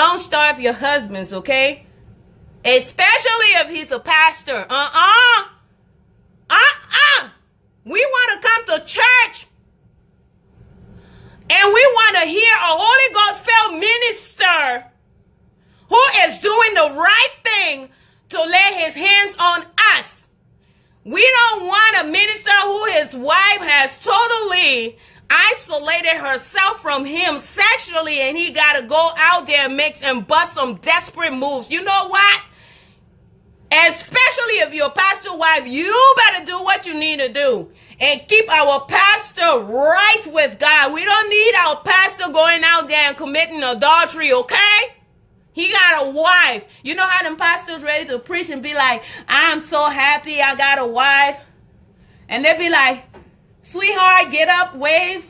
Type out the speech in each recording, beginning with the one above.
don't starve your husbands, okay? Especially if he's a pastor. Uh-uh. Uh-uh. We want to come to church. And we want to hear a Holy Ghost filled minister who is doing the right thing to lay his hands on us. We don't want a minister who his wife has totally isolated herself from him sexually and he got to go out there and make and bust some desperate moves. You know what? Especially if you're a pastor wife, you better do what you need to do and keep our pastor right with God. We don't need our pastor going out there and committing adultery, okay? He got a wife. You know how them pastors ready to preach and be like, I'm so happy I got a wife. And they'd be like, sweetheart, get up, wave.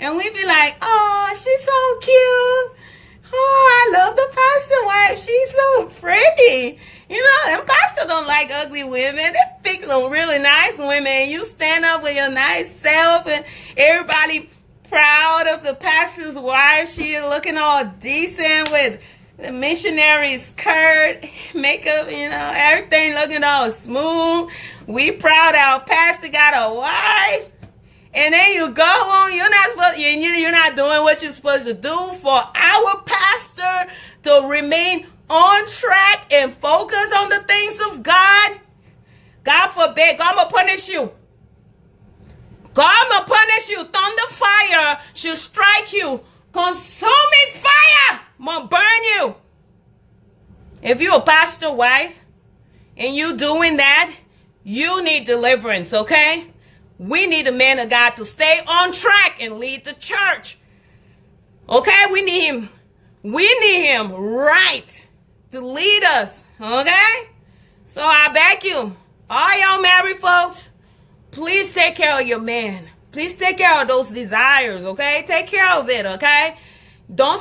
And we'd be like, oh, she's so cute. Oh, I love the pastor wife. She's so pretty. You know, and pastor don't like ugly women. They pick some really nice women. You stand up with your nice self and everybody proud of the pastor's wife. She looking all decent with the missionary skirt, makeup, you know, everything looking all smooth. We proud our pastor got a wife. And then you go on, you're not supposed, you're not doing what you're supposed to do for our pastor to remain on track and focus on the things of God. God forbid, God will punish you. God will punish you. Thunder fire should strike you. Consuming fire will burn you. If you're a pastor wife and you doing that, you need deliverance, okay? We need a man of God to stay on track and lead the church. Okay? We need him. We need him right to lead us. Okay? So I beg you, all y'all married folks, please take care of your man. Please take care of those desires, okay? Take care of it, okay? Don't